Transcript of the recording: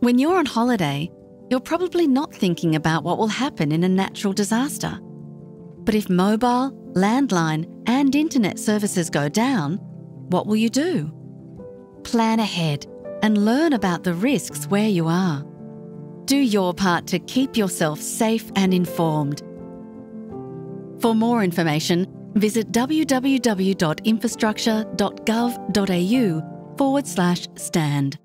When you're on holiday, you're probably not thinking about what will happen in a natural disaster. But if mobile, landline, and internet services go down, what will you do? Plan ahead and learn about the risks where you are. Do your part to keep yourself safe and informed. For more information, visit www.infrastructure.gov.au forward slash stand.